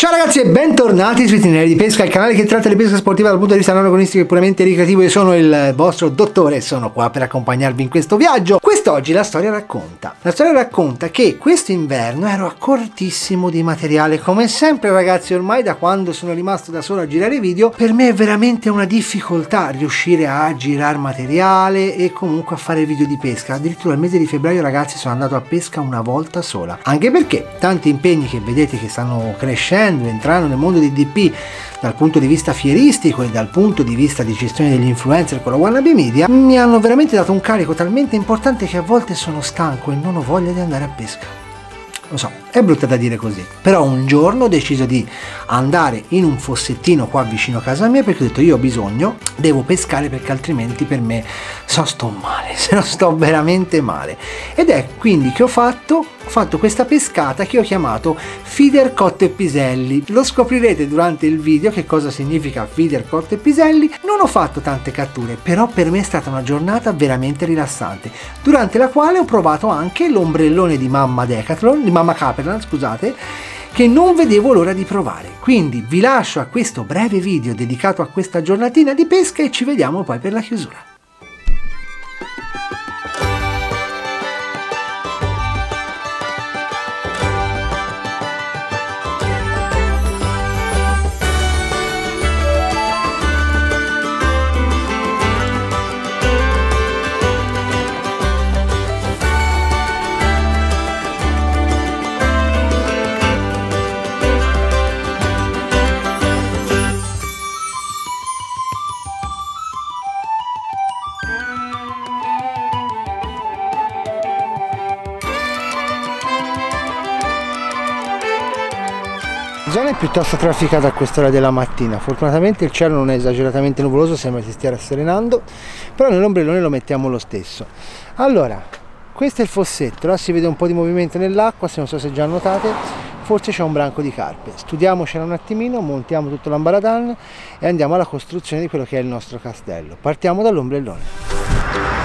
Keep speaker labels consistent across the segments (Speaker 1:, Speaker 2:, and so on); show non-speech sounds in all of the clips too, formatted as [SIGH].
Speaker 1: Ciao ragazzi e bentornati su Itinerari di Pesca, il canale che tratta di pesca sportiva dal punto di vista non e puramente ricreativo. Io sono il vostro dottore e sono qua per accompagnarvi in questo viaggio. Quest'oggi la storia racconta. La storia racconta che questo inverno ero a cortissimo di materiale. Come sempre ragazzi, ormai da quando sono rimasto da solo a girare video, per me è veramente una difficoltà riuscire a girare materiale e comunque a fare video di pesca. Addirittura al mese di febbraio ragazzi sono andato a pesca una volta sola. Anche perché tanti impegni che vedete che stanno crescendo crescendo, entrando nel mondo dei DP dal punto di vista fieristico e dal punto di vista di gestione degli influencer con la Wannabe Media, mi hanno veramente dato un carico talmente importante che a volte sono stanco e non ho voglia di andare a pesca. Lo so, è brutta da dire così, però un giorno ho deciso di andare in un fossettino qua vicino a casa mia perché ho detto io ho bisogno, devo pescare perché altrimenti per me so sto male, [LAUGHS] se no sto veramente male. Ed è quindi che ho fatto, ho fatto questa pescata che ho chiamato feeder cotto e piselli. Lo scoprirete durante il video che cosa significa feeder cotto e piselli. Non ho fatto tante catture, però per me è stata una giornata veramente rilassante, durante la quale ho provato anche l'ombrellone di mamma Decathlon, di mamma Caperland, scusate, che non vedevo l'ora di provare. Quindi vi lascio a questo breve video dedicato a questa giornatina di pesca e ci vediamo poi per la chiusura. Piuttosto trafficata a quest'ora della mattina. Fortunatamente il cielo non è esageratamente nuvoloso sembra si stia rasserenando però nell'ombrellone lo mettiamo lo stesso. Allora questo è il fossetto là si vede un po' di movimento nell'acqua se non so se già notate forse c'è un branco di carpe. Studiamocela un attimino montiamo tutto l'ambaradan e andiamo alla costruzione di quello che è il nostro castello. Partiamo dall'ombrellone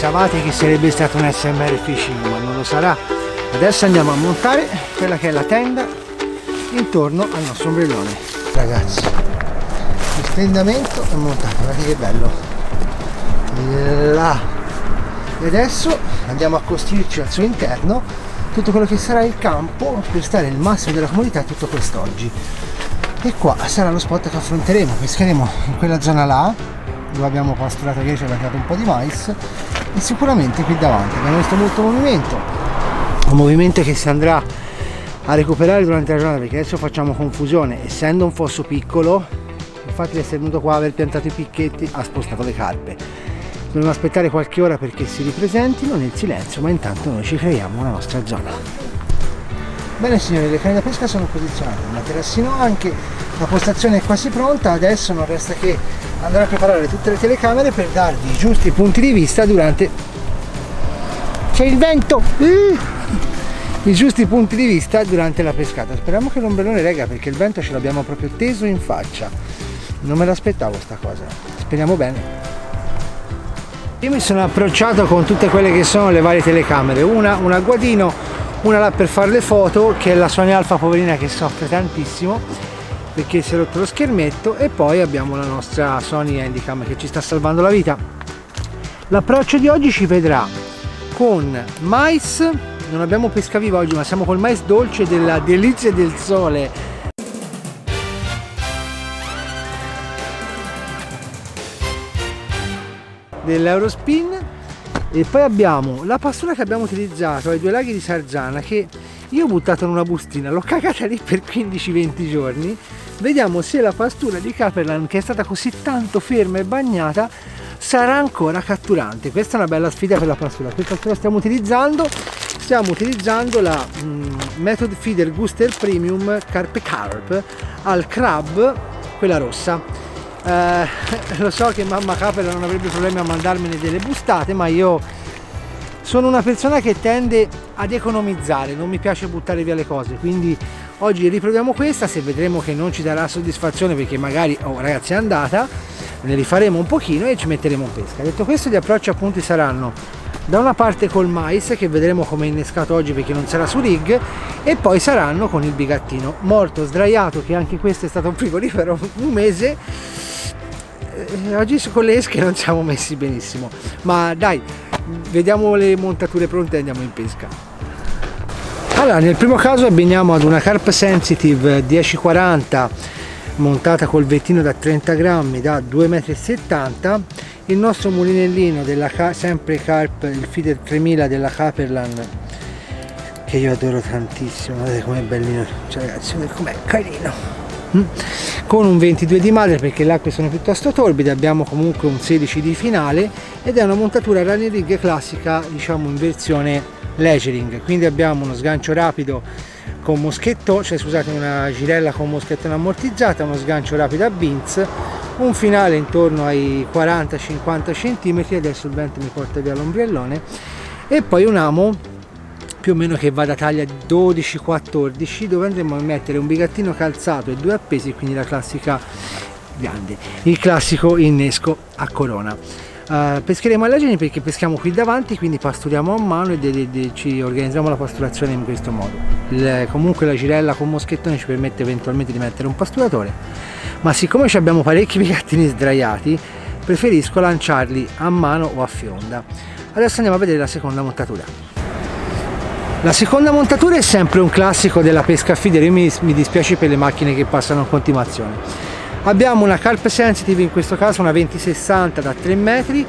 Speaker 1: pensavate che sarebbe stato un SMR fishing ma non lo sarà. Adesso andiamo a montare quella che è la tenda intorno al nostro ombrellone. Ragazzi il stendamento è montato guardate che bello. Là. E adesso andiamo a costruirci al suo interno tutto quello che sarà il campo per stare il massimo della comodità tutto quest'oggi. E qua sarà lo spot che affronteremo. Pescheremo in quella zona là dove abbiamo pasturato ieri ci abbiamo creato un po' di mais e sicuramente qui davanti abbiamo visto molto movimento. Un movimento che si andrà a recuperare durante la giornata perché adesso facciamo confusione. Essendo un fosso piccolo di essere venuto qua aver piantato i picchetti ha spostato le carpe. Dobbiamo aspettare qualche ora perché si ripresentino nel silenzio ma intanto noi ci creiamo la nostra zona. Bene signori, le canne da pesca sono posizionate, il materassino anche, la postazione è quasi pronta, adesso non resta che andare a preparare tutte le telecamere per darvi i giusti punti di vista durante... C'è il vento! I giusti punti di vista durante la pescata. Speriamo che l'ombrellone rega perché il vento ce l'abbiamo proprio teso in faccia. Non me l'aspettavo sta cosa. Speriamo bene. Io mi sono approcciato con tutte quelle che sono le varie telecamere, una un agguadino una là per fare le foto che è la Sony Alpha poverina che soffre tantissimo perché si è rotto lo schermetto e poi abbiamo la nostra Sony Handycam che ci sta salvando la vita. L'approccio di oggi ci vedrà con mais non abbiamo pesca viva oggi ma siamo col mais dolce della delizia del sole. dell'Eurospin. E poi abbiamo la pastura che abbiamo utilizzato ai due laghi di Sarzana che io ho buttato in una bustina l'ho cagata lì per 15-20 giorni vediamo se la pastura di Caperland che è stata così tanto ferma e bagnata sarà ancora catturante. Questa è una bella sfida per la pastura. Che pastura stiamo utilizzando stiamo utilizzando la mm, Method Feeder Guster Premium Carpe Carp al crab quella rossa. Eh, [LAUGHS] lo so che mamma Capella non avrebbe problemi a mandarmene delle bustate ma io sono una persona che tende ad economizzare non mi piace buttare via le cose quindi oggi riproviamo questa se vedremo che non ci darà soddisfazione perché magari oh ragazzi è andata ne rifaremo un pochino e ci metteremo in pesca. Detto questo gli approcci appunti saranno da una parte col mais che vedremo come è innescato oggi perché non sarà su rig e poi saranno con il bigattino. Morto sdraiato che anche questo è stato un frigorifero un mese eh, oggi con le esche non siamo messi benissimo. Ma dai vediamo le montature pronte e andiamo in pesca allora nel primo caso abbiniamo ad una carp sensitive 1040 montata col vettino da 30 grammi da 2,70 m il nostro mulinellino della sempre carp il feeder 3000 della Caperland che io adoro tantissimo. Guardate com'è bellino cioè ragazzi com'è carino. Mm. con un 22 di madre perché le acque sono piuttosto torbide abbiamo comunque un 16 di finale ed è una montatura running rig classica diciamo in versione ledgering quindi abbiamo uno sgancio rapido con moschetto, cioè scusate una girella con moschettone ammortizzata, uno sgancio rapido a bins, un finale intorno ai 40-50 cm, adesso il vento mi porta via l'ombrellone, e poi un amo più o meno che va da taglia 12-14 dove andremo a mettere un bigattino calzato e due appesi, quindi la classica grande, il classico innesco a corona. Uh, pescheremo all'ageni perché peschiamo qui davanti quindi pasturiamo a mano e ci organizziamo la pasturazione in questo modo. Il, comunque la girella con moschettone ci permette eventualmente di mettere un pasturatore ma siccome abbiamo parecchi [LAUGHS] picattini sdraiati preferisco lanciarli a mano o a fionda. Adesso andiamo a vedere la seconda montatura. La seconda montatura è sempre un classico della pesca a feeder mi, mi dispiace per le macchine che passano in continuazione abbiamo una carp sensitive in questo caso una 2060 da 3 metri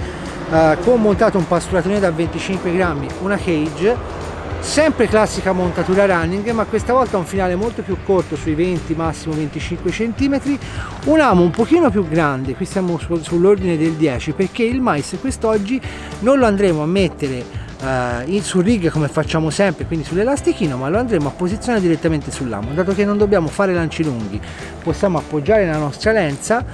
Speaker 1: eh, con montato un pasturatore da 25 grammi una cage sempre classica montatura running ma questa volta un finale molto più corto sui 20 massimo 25 cm un amo un pochino più grande qui siamo sull'ordine del 10 perché il mais quest'oggi non lo andremo a mettere uh, sul rig come facciamo sempre quindi sull'elastichino ma lo andremo a posizionare direttamente sull'amo dato che non dobbiamo fare lanci lunghi possiamo appoggiare la nostra lenza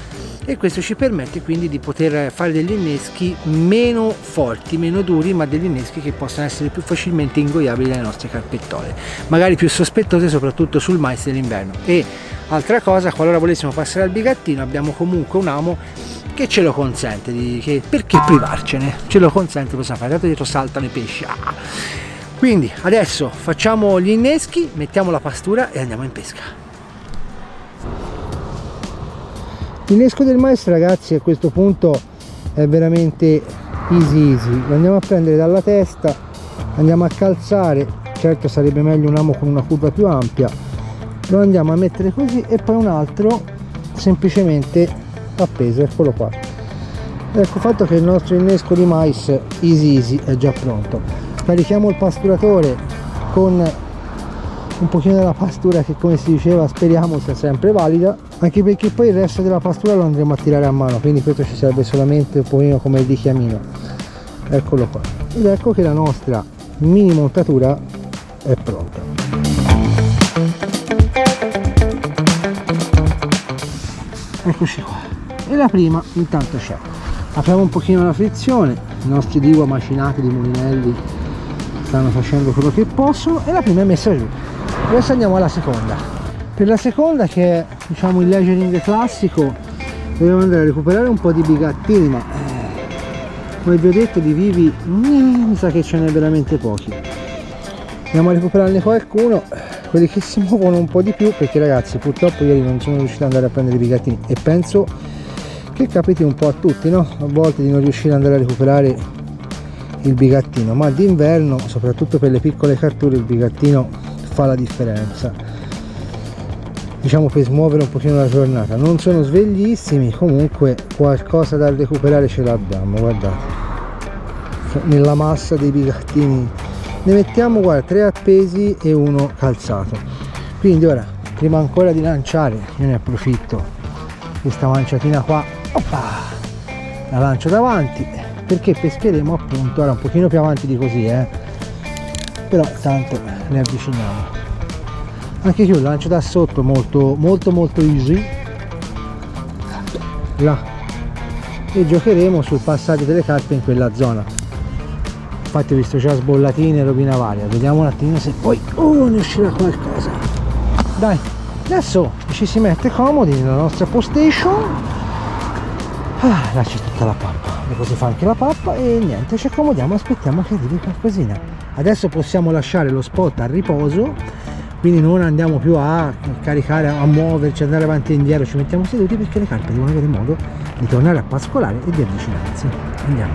Speaker 1: e questo ci permette quindi di poter fare degli inneschi meno forti, meno duri, ma degli inneschi che possono essere più facilmente ingoiabili dalle nostre carpettole, magari più sospettose soprattutto sul mais dell'inverno. E altra cosa, qualora volessimo passare al bigattino, abbiamo comunque un amo che ce lo consente, di, che, perché privarcene? Ce lo consente, possiamo fare, tanto dietro saltano i pesci. Ah. Quindi adesso facciamo gli inneschi, mettiamo la pastura e andiamo in pesca. L'innesco del maestro ragazzi a questo punto è veramente easy easy, lo andiamo a prendere dalla testa, andiamo a calzare, certo sarebbe meglio un amo con una curva più ampia, lo andiamo a mettere così e poi un altro semplicemente appeso eccolo qua. Ecco fatto che il nostro innesco di mais easy easy è già pronto. Carichiamo il pasturatore con un pochino della pastura che come si diceva speriamo sia sempre valida. Anche perché poi il resto della pastura lo andremo a tirare a mano quindi questo ci serve solamente un pochino come il richiamino eccolo qua. Ed ecco che la nostra mini montatura è pronta. Eccoci qua e la prima intanto c'è. Apriamo un pochino la frizione i nostri divo macinati di mulinelli stanno facendo quello che possono e la prima è messa giù. Adesso andiamo alla seconda. Per la seconda che è diciamo il ledgering classico dobbiamo andare a recuperare un po' di bigattini ma eh, come vi ho detto di vivi mi sa che ce n'è veramente pochi. Andiamo a recuperarne qualcuno quelli che si muovono un po' di più perché ragazzi purtroppo ieri non sono riuscito ad andare a prendere i bigattini e penso che capiti un po' a tutti no? a volte di non riuscire ad andare a recuperare il bigattino ma d'inverno soprattutto per le piccole catture il bigattino fa la differenza. Diciamo per smuovere un pochino la giornata. Non sono sveglissimi comunque qualcosa da recuperare ce l'abbiamo guardate. Nella massa dei bigattini. Ne mettiamo guarda tre appesi e uno calzato. Quindi ora prima ancora di lanciare io ne approfitto questa manciatina qua Oppa! la lancio davanti perché pescheremo appunto ora un pochino più avanti di così eh. Però tanto ne avviciniamo. Anche qui lancio da sotto molto molto molto easy. Là. E giocheremo sul passaggio delle carte in quella zona. Infatti ho visto già sbollatine e rovina varia. Vediamo un attimo se poi oh, ne uscirà qualcosa. Dai adesso ci si mette comodi nella nostra post station ah, là c'è tutta la pappa. Dopo si fa anche la pappa e niente ci accomodiamo aspettiamo che arrivi qualcosina adesso possiamo lasciare lo spot a riposo quindi non andiamo più a caricare a muoverci andare avanti e indietro ci mettiamo seduti perché le carpe devono avere modo di tornare a pascolare e di avvicinarsi. Andiamo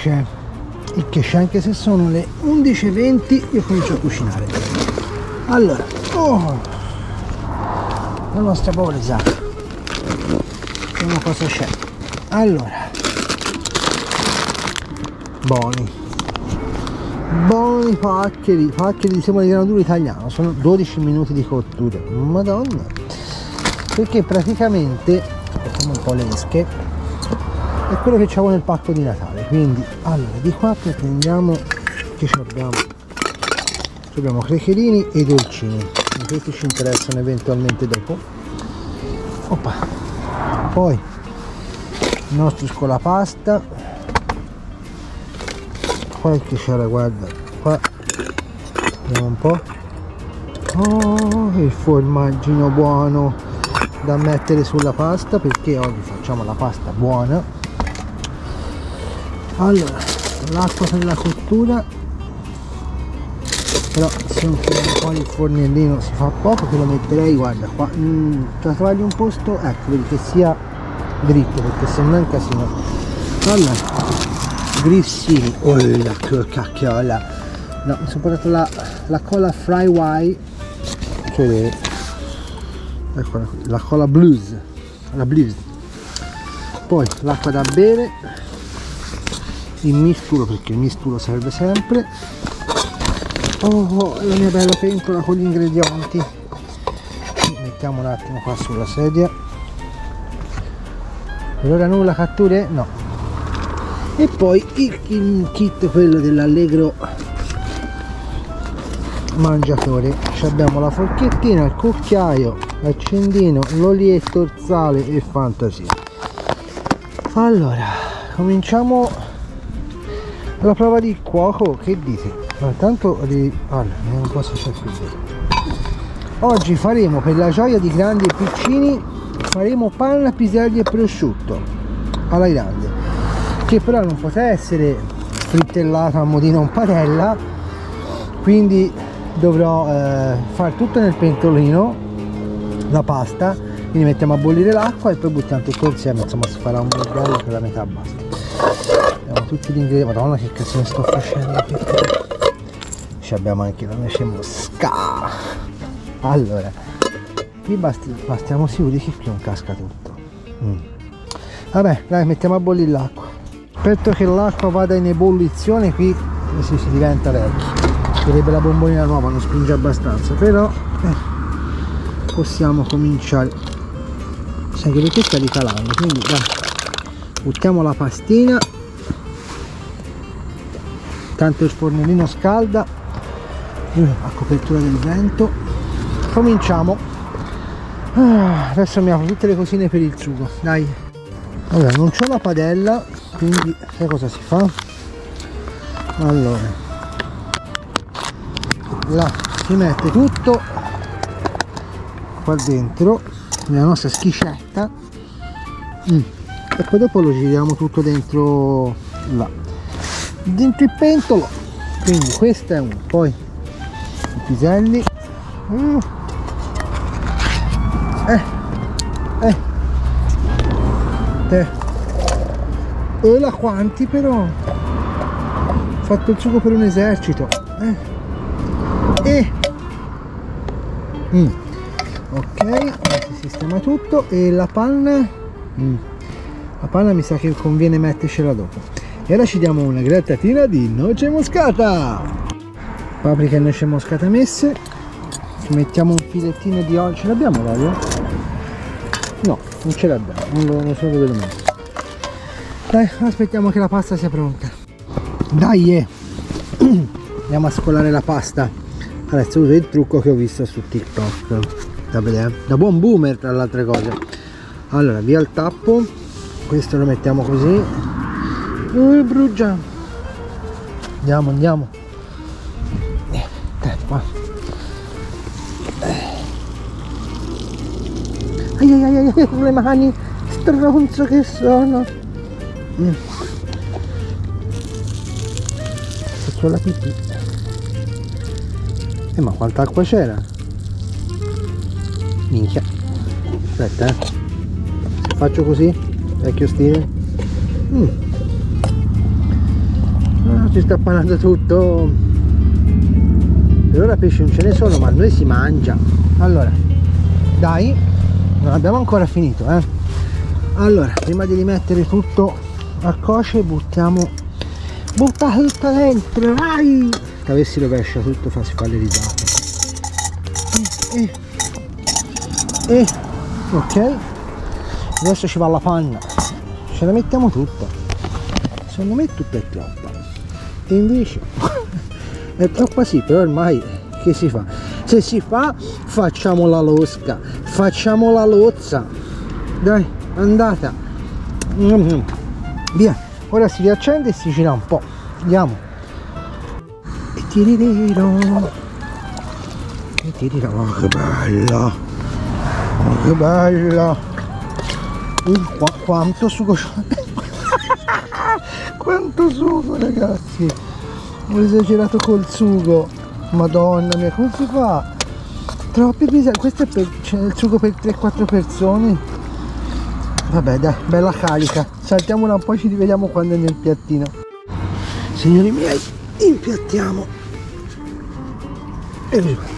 Speaker 1: c'è il che c'è anche se sono le 11.20 io comincio a cucinare. Allora oh, la nostra bolsa vediamo cosa c'è. Allora. Buoni buoni paccheri paccheri di semo di grano duro italiano. Sono 12 minuti di cottura madonna. Perché praticamente aspettiamo un po' le esche è quello che c'avevo nel pacco di Natale quindi allora di qua prendiamo che abbiamo abbiamo crecherini e dolcini. Questi ci interessano eventualmente dopo. Oppa. poi il nostro scolapasta. Poi che c'era guarda qua. Vediamo un po' oh il formaggino buono da mettere sulla pasta perché oggi facciamo la pasta buona allora l'acqua per la cottura. Però se non un po' il fornellino si fa poco che lo metterei guarda qua. Mm, trovagli un posto ecco vedi che sia dritto perché se no è un casino. Allora grissini oh la cacchiola. No mi sono portato la, la cola fry y cioè eccola qui la cola blues la blues. Poi l'acqua da bere il misturo perché il misturo serve sempre. Oh la mia bella pentola con gli ingredienti. Mettiamo un attimo qua sulla sedia. Per ora nulla catture? no. E poi il, il kit quello dell'allegro mangiatore. Ci abbiamo la forchettina il cucchiaio l'accendino l'olietto il sale e fantasia. Allora cominciamo la prova di cuoco che dite? Ma tanto di allora non posso c'è oggi faremo per la gioia di grandi e piccini faremo panna piselli e prosciutto alla grande che però non potrà essere frittellata a modino in padella quindi dovrò eh, fare tutto nel pentolino la pasta quindi mettiamo a bollire l'acqua e poi buttiamo tutto insieme insomma si farà un bordello per la metà basta tutti gli ingredienti. Madonna che casino sto facendo ci abbiamo anche la noce mosca allora qui basti, bastiamo sicuri che qui non casca tutto. Mm. vabbè dai mettiamo a bollire l'acqua. Aspetto che l'acqua vada in ebollizione qui si, si diventa vecchi sarebbe la bombolina nuova non spinge abbastanza però eh, possiamo cominciare. Anche perché sta ricalando quindi dai buttiamo la pastina tanto il fornellino scalda uh, a copertura del vento. Cominciamo. Ah, adesso mi apro tutte le cosine per il sugo dai. Allora non c'ho la padella quindi sai cosa si fa? Allora là si mette tutto qua dentro nella nostra schiscetta. Mm. e poi dopo lo giriamo tutto dentro là dentro il pentolo quindi questo è uno poi i piselli. Mm. eh eh. Eh e la quanti però? Ho fatto il sugo per un esercito. Eh. E. Mm. ok si sistema tutto. E la panna? Mm. la panna mi sa che conviene mettercela dopo e ora ci diamo una grattatina di noce moscata. Paprika e noce moscata messe. Ci mettiamo un filettino di olio. Ce l'abbiamo l'olio? no non ce l'abbiamo. Non, lo, non so dove l'ho messo dai aspettiamo che la pasta sia pronta. Dai eh. [CLEARS THROAT] andiamo a scolare la pasta. Adesso uso il trucco che ho visto su tiktok. Da vedere da buon boomer tra le altre cose. Allora via il tappo. Questo lo mettiamo così uh, brugia. Andiamo andiamo. Eh, qua. Ai ai ai ai con le mani stronzo che sono. Mm. faccio la pipì eh ma quanta acqua c'era? Minchia. Aspetta eh. Faccio così vecchio stile. Mm. Ci sta parlando tutto. Per ora pesci non ce ne sono ma noi si mangia. Allora dai non abbiamo ancora finito eh. Allora prima di rimettere tutto a coce buttiamo butta tutto dentro vai! Se avessi rovescia tutto fa si fa le risate e, e, e ok. Adesso ci va la panna. Ce la mettiamo tutta. Secondo me tutto è troppa invece [LAUGHS] è troppa sì però ormai che si fa? Se si fa facciamo la losca facciamo la lozza. Dai andata. Mm-hmm. via ora si riaccende e si gira un po' andiamo. E tiririro e tiririro oh, che bella oh, che bella uh, qua, quanto sugo [LAUGHS] quanto sugo ragazzi. Ho esagerato col sugo. Madonna mia come si fa? Troppi piselli questo è per c'è il sugo per 3-4 persone? Vabbè dai bella carica. Saltiamola un po' ci rivediamo quando è nel piattino. Signori miei impiattiamo. E via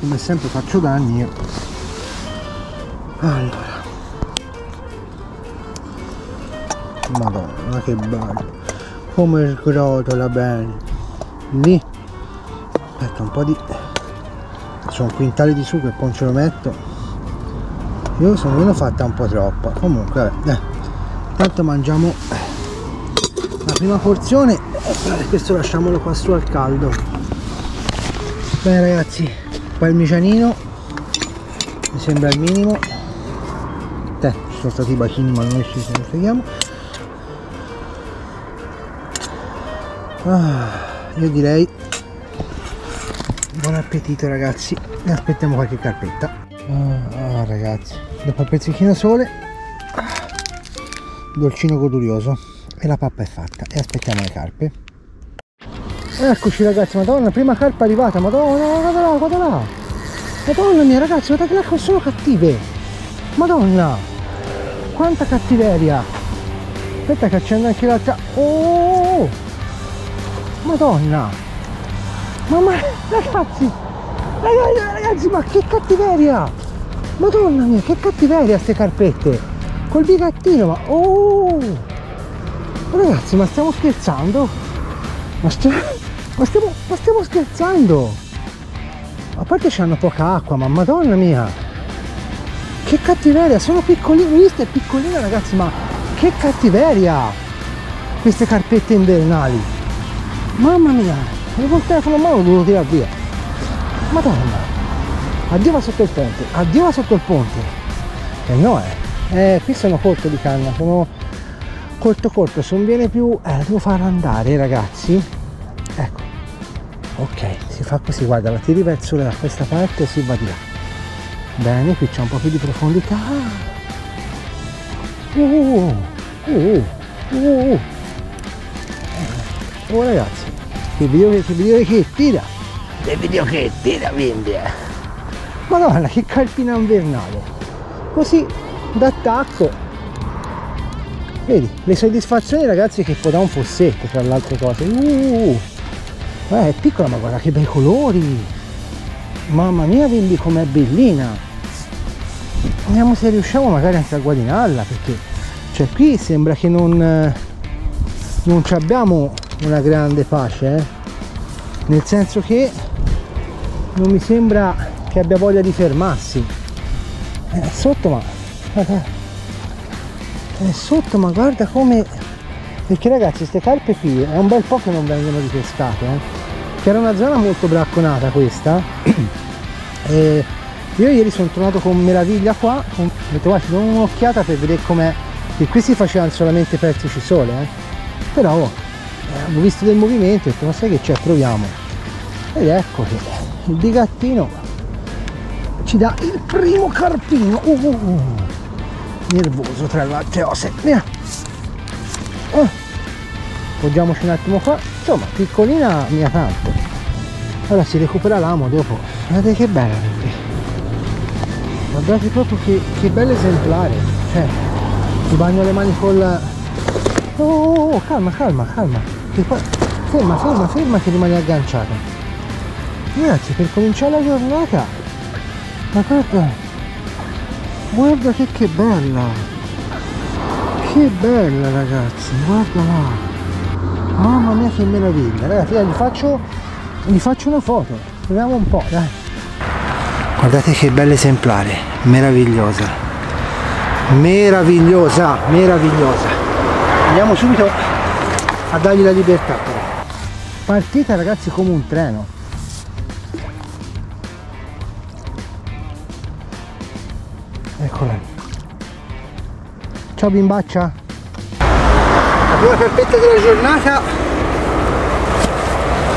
Speaker 1: come sempre faccio danni io. Allora madonna che bello. Come sgrotola bene. Lì. Aspetta un po' di c'è un quintale di sugo e poi ce lo metto. Io sono meno fatta un po' troppa comunque vabbè, eh, mangiamo la prima porzione. E questo lasciamolo qua su al caldo. Bene ragazzi. Parmigianino mi sembra il minimo. Eh, ci sono stati i bacini ma noi ci freghiamo ah, io direi buon appetito ragazzi. E aspettiamo qualche carpetta. Ah, ah, ragazzi dopo il pezzichino sole ah, dolcino godurioso e la pappa è fatta e aspettiamo le carpe. Eccoci ragazzi madonna prima carpa arrivata madonna guarda là guarda là. Madonna mia ragazzi guarda che le acque sono cattive. Madonna quanta cattiveria. Aspetta che accendo anche l'altra. Oh madonna Mamma, ragazzi, ragazzi, ragazzi, ma che cattiveria! Madonna mia, che cattiveria queste carpette! Col bigattino, ma... Oh! Ragazzi, ma stiamo scherzando? Ma, stiamo, ma, stiamo, ma stiamo scherzando! A parte c'hanno poca acqua, ma madonna mia! Che cattiveria! Sono piccoline, viste? Piccoline ragazzi, ma che cattiveria! Queste carpette invernali! Mamma mia! col telefono in mano devo tirare via madonna addio va sotto il ponte addio va sotto il ponte e eh no eh. eh qui sono corto di canna sono corto corto se non viene più eh, devo farla andare ragazzi ecco ok si fa così guarda la tiri verso da questa parte e si va di là bene qui c'è un po' più di profondità uh, uh, uh, uh, uh. Oh ragazzi che video che, che video che tira? Che video che tira bimbi madonna che carpina invernale. Così d'attacco. Vedi le soddisfazioni ragazzi che può dare un fossetto tra le altre cose. Uh, eh, è piccola ma guarda che bei colori. Mamma mia bimbi com'è bellina. Vediamo se riusciamo magari anche a guadagnarla perché cioè qui sembra che non non abbiamo una grande pace eh? nel senso che non mi sembra che abbia voglia di fermarsi eh, sotto ma è sotto ma guarda come perché ragazzi queste carpe qui è un bel po' che non vengono ripescate eh? che era una zona molto bracconata questa e [CLEARS THROAT] io ieri sono tornato con meraviglia qua ho detto guarda do un'occhiata per vedere com'è che qui si facevano solamente pertici sole eh? però oh, eh, ho visto del movimento e ho detto ma sai che c'è? Proviamo. Ed ecco che il bigattino ci dà il primo carpino. Uh, uh, uh. nervoso tra le altre cose via. Oh. poggiamoci un attimo qua. Insomma piccolina mia tanto. Ora si recupera l'amo dopo. Guardate che bella qui guardate proprio che, che bello esemplare. Cioè ti bagno le mani col oh, oh, oh calma calma calma ferma ferma ferma che rimani agganciata. Ragazzi per cominciare la giornata. Ma guarda guarda che, che bella. Che bella ragazzi guarda là. Mamma mia che meraviglia. Ragazzi gli faccio gli faccio una foto. Proviamo un po' dai. Guardate che bella esemplare meravigliosa. Meravigliosa meravigliosa. Andiamo subito a dargli la libertà però. Partita ragazzi come un treno. Eccola ciao bimbaccia. La prima carpetta della giornata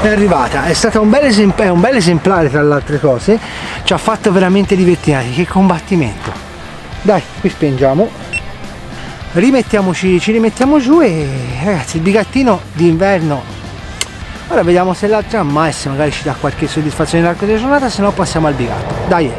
Speaker 1: è arrivata. È stata un bel, esemplare, un bel esemplare tra le altre cose. Ci ha fatto veramente divertire che combattimento. Dai qui spingiamo rimettiamoci ci rimettiamo giù e ragazzi il bigattino d'inverno. Ora vediamo se l'altra mai se magari ci dà qualche soddisfazione nell'arco della giornata se no passiamo al bigatto. Dai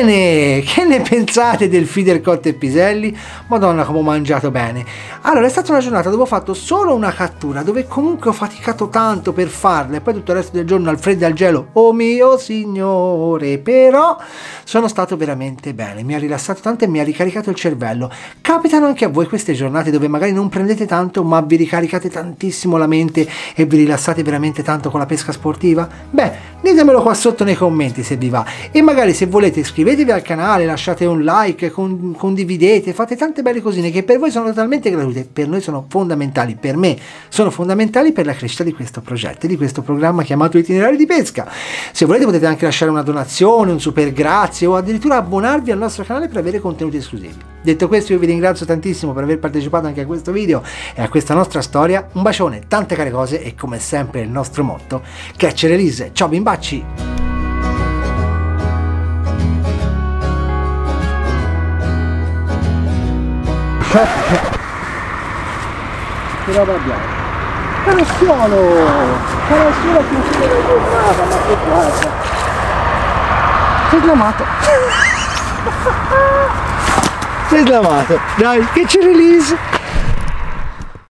Speaker 1: Bene, che ne pensate del feeder cotte e piselli? Madonna come ho mangiato bene. Allora è stata una giornata dove ho fatto solo una cattura, dove comunque ho faticato tanto per farla e poi tutto il resto del giorno al freddo e al gelo, oh mio signore, però sono stato veramente bene, mi ha rilassato tanto e mi ha ricaricato il cervello. Capitano anche a voi queste giornate dove magari non prendete tanto ma vi ricaricate tantissimo la mente e vi rilassate veramente tanto con la pesca sportiva? Beh, ditemelo qua sotto nei commenti se vi va e magari se volete iscrivervi iscrivetevi al canale, lasciate un like, con, condividete, fate tante belle cosine che per voi sono totalmente gratuite, per noi sono fondamentali, per me sono fondamentali per la crescita di questo progetto, di questo programma chiamato Itinerari di Pesca. Se volete potete anche lasciare una donazione, un super grazie o addirittura abbonarvi al nostro canale per avere contenuti esclusivi. Detto questo io vi ringrazio tantissimo per aver partecipato anche a questo video e a questa nostra storia, un bacione, tante care cose e come sempre il nostro motto, catch release, ciao bimbacci! Che roba abbiamo? Canossiolo canossiolo che uscita da giornata ma che guarda sei slamato sei slamato dai che ci release